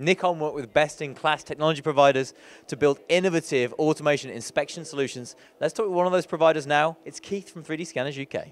Nikon worked with best-in-class technology providers to build innovative automation inspection solutions. Let's talk with one of those providers now. It's Keith from 3D Scanners UK.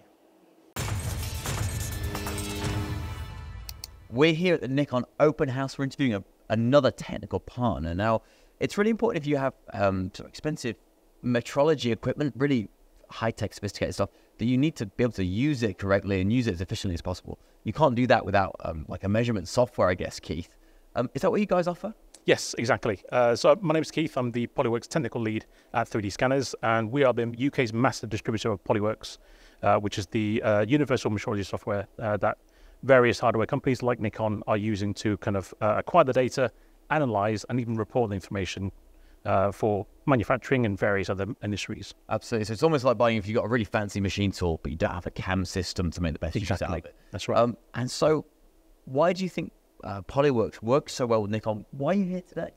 We're here at the Nikon Open House. We're interviewing a, another technical partner. Now, it's really important if you have um, sort of expensive metrology equipment, really high-tech, sophisticated stuff, that you need to be able to use it correctly and use it as efficiently as possible. You can't do that without um, like a measurement software, I guess, Keith. Um, is that what you guys offer? Yes, exactly. Uh, so my name is Keith. I'm the Polyworks technical lead at 3D Scanners, and we are the UK's massive distributor of Polyworks, uh, which is the uh, universal metrology software uh, that various hardware companies like Nikon are using to kind of uh, acquire the data, analyze, and even report the information uh, for manufacturing and various other industries. Absolutely. So it's almost like buying if you've got a really fancy machine tool, but you don't have a CAM system to make the best exactly. use out of it. That's right. Um, and so, why do you think uh, Polyworks works so well with Nikon? Why are you here today?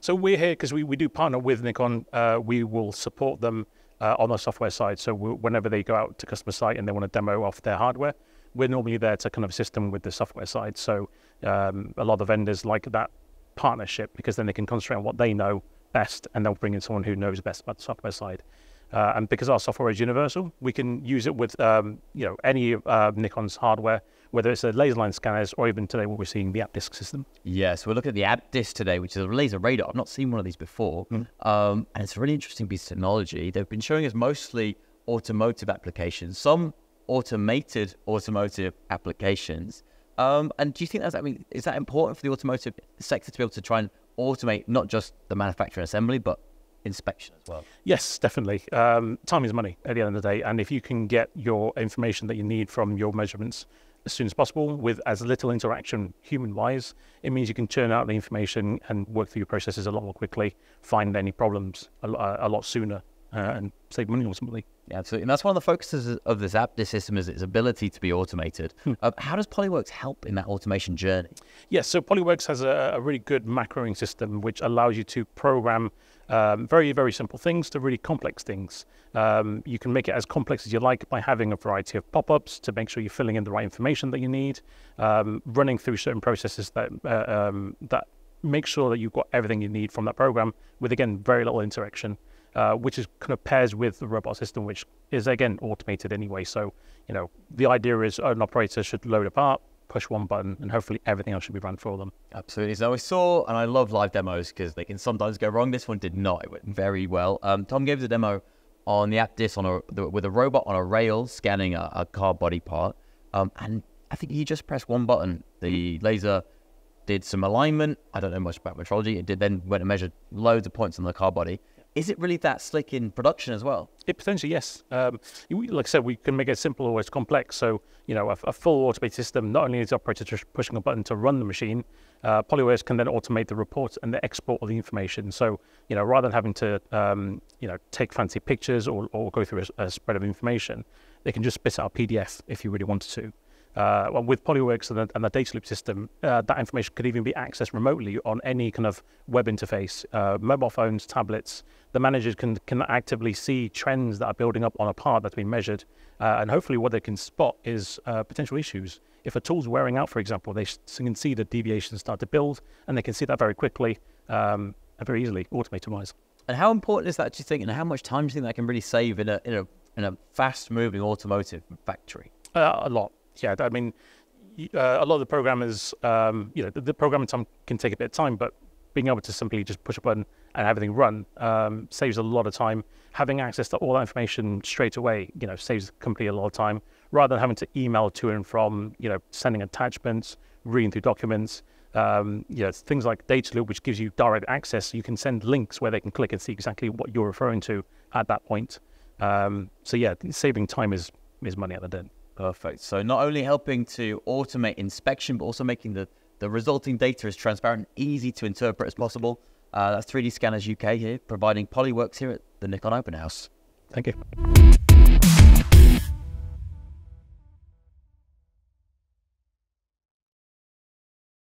So we're here because we, we do partner with Nikon. Uh, we will support them uh, on the software side. So we, whenever they go out to customer site and they want to demo off their hardware, we're normally there to kind of assist them with the software side. So um, a lot of vendors like that partnership because then they can concentrate on what they know best and they'll bring in someone who knows best about the software side. Uh, and because our software is universal, we can use it with um, you know any uh, Nikon's hardware, whether it's a laser line scanners or even today what we're seeing the APDIS system. Yeah, so we're looking at the APDIS today, which is a laser radar. I've not seen one of these before, mm. um, and it's a really interesting piece of technology. They've been showing us mostly automotive applications, some automated automotive applications. Um, and do you think that's, I mean, is that important for the automotive sector to be able to try and automate not just the manufacturing assembly, but inspection as well? Yes, definitely. Um, time is money at the end of the day. And if you can get your information that you need from your measurements as soon as possible with as little interaction human wise, it means you can churn out the information and work through your processes a lot more quickly, find any problems a, a lot sooner, uh, and save money ultimately. Yeah, absolutely. And that's one of the focuses of this app, this system, is its ability to be automated. Hmm. Uh, how does Polyworks help in that automation journey? Yes, so Polyworks has a, a really good macroing system which allows you to program um, very, very simple things to really complex things. Um, you can make it as complex as you like by having a variety of pop-ups to make sure you're filling in the right information that you need, um, running through certain processes that uh, um, that make sure that you've got everything you need from that program with again very little interaction. Uh, which is kind of pairs with the robot system, which is again automated anyway. So, you know, the idea is an operator should load a part, push one button, and hopefully everything else should be run for them. Absolutely. So I saw, and I love live demos because they can sometimes go wrong. This one did not. It went very well. Um, Tom gave us a demo on the APDIS on a with a robot on a rail scanning a, a car body part, um, and I think he just pressed one button. The laser did some alignment. I don't know much about metrology. It did then went and measured loads of points on the car body is it really that slick in production as well? It potentially yes. Um, like I said, we can make it simple or it's complex. So you know, a, a full automated system not only is the operator just pushing a button to run the machine, uh, Polyworks can then automate the reports and the export of the information. So you know, rather than having to um, you know take fancy pictures or, or go through a, a spread of information, they can just spit out a PDF if you really wanted to. Uh, well, with Polyworks and the, and the data loop system, uh, that information could even be accessed remotely on any kind of web interface, uh, mobile phones, tablets. The managers can, can actively see trends that are building up on a part that's been measured. Uh, and hopefully, what they can spot is uh, potential issues. If a tool's wearing out, for example, they can see the deviations start to build, and they can see that very quickly um, and very easily, automated wise. And how important is that, do you think, and how much time do you think that can really save in a, in a, in a fast moving automotive factory? Uh, a lot yeah, I mean, uh, a lot of the programmers, um, you know, the, the, programming time can take a bit of time, but being able to simply just push a button and have everything run um, saves a lot of time. Having access to all that information straight away, you know, saves the company a lot of time rather than having to email to and from, you know, sending attachments, reading through documents. Um, you know, things like Data Loop, which gives you direct access. You can send links where they can click and see exactly what you're referring to at that point. Um, so yeah, saving time is is money at the end. Perfect. So not only helping to automate inspection, but also making the, the resulting data as transparent and easy to interpret as possible. Uh, that's 3D Scanners UK here, providing Polyworks here at the Nikon Open House. Thank you.